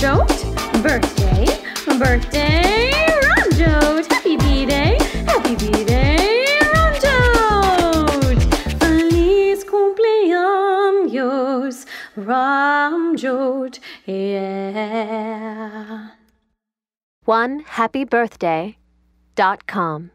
Rajot. Birthday, birthday, Rajot. Happy B-Day, happy B-Day, Rajot. Feliz cumpleaños, Ramjot, yeah. One happy birthday dot com.